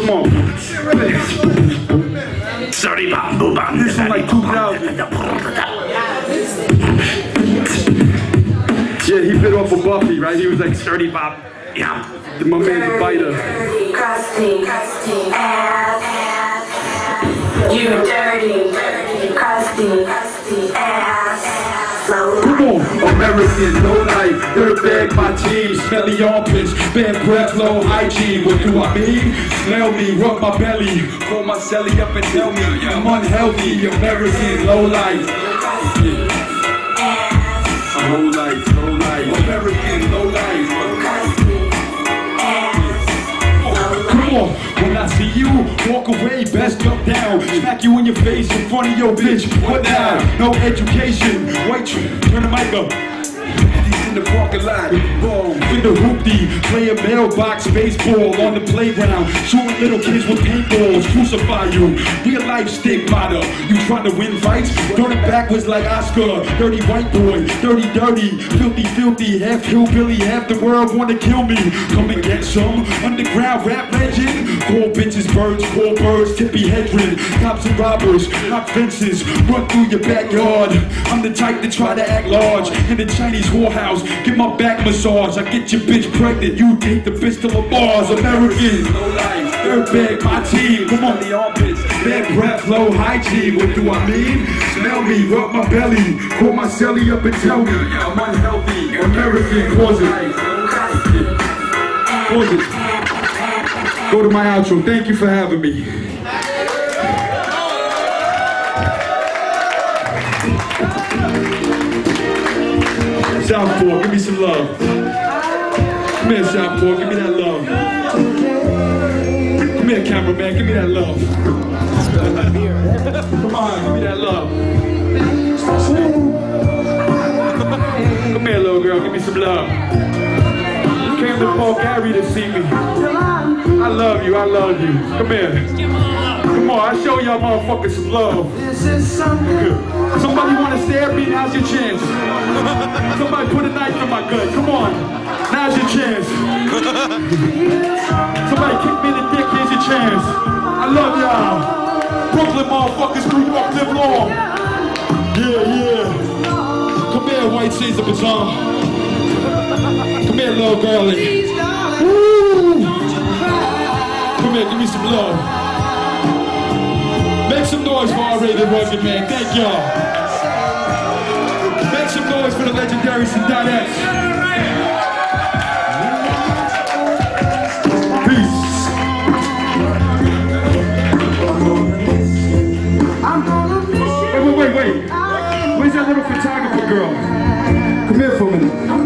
Come on. Sorry, bam, boom, bam. You sound like 2000. Yeah, he bit off a Buffy, right? He was like sturdy bop. Yeah. My man's a fighter. crusty, crusty ass, ass, ass. You dirty, dirty, crusty, crusty ass, ass. Low Come on, American, no life, dirtbag, my team, smelly armpits, bad breath, low hygiene. What do I mean? Smell me, rub my belly, call my celly up and tell me I'm unhealthy. American, low life. Low life, low life, walk away, best jump down. Smack you in your face in front of your bitch. What now? No education. White turn the mic up. In the parking lot, boom, with the hoopty, playing mailbox baseball on the playground, shooting little kids with paintballs, crucify you. Real life stick stigmata. You trying to win fights? Turn it backwards like Oscar. Dirty white boy, dirty, dirty, filthy, filthy, half hillbilly, half the world wanna kill me. Come and get some underground rap legend. Call bitches birds, call birds, tippy headwind. Cops and robbers, knock fences, run through your backyard. I'm the type to try to act large in the Chinese whorehouse. Get my back massage. I get your bitch pregnant. You date the bitch till of Mars. American, no life, third bag, my team. Come on, the armpits, bad breath, low hygiene. What do I mean? Smell me, rub my belly, call my celly up and tell me I'm unhealthy. American, pause it. Pause it. Go to my outro. Thank you for having me. Southpaw, give me some love. Come here, Southpaw, give me that love. Come here, cameraman, give me that love. Come on, give me that love. Come here, little girl, give me some love. You came to Paul Gary to see me. I love you, I love you. Come here. Come on, I show y'all motherfuckers some love. this is Somebody wanna stab me? Now's your chance. Somebody put a knife in my gut. Come on. Now's your chance. Somebody kick me in the dick. Here's your chance. I love y'all. Brooklyn motherfuckers, New York, live long. Yeah, yeah. Come here, white Caesar Baton. Come here, little girlie. Woo. Give me some love. Make some noise for R.A. the Rugged Man. Thank y'all. Make some noise for the legendary. Wait, wait, wait, wait. Where's that little photographer girl? Come here for a minute.